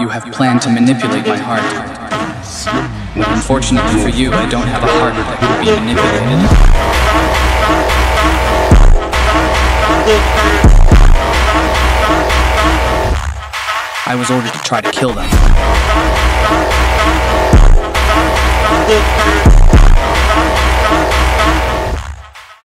You have planned to manipulate my heart. Unfortunately for you, I don't have a heart that can be manipulated. I was ordered to try to kill them.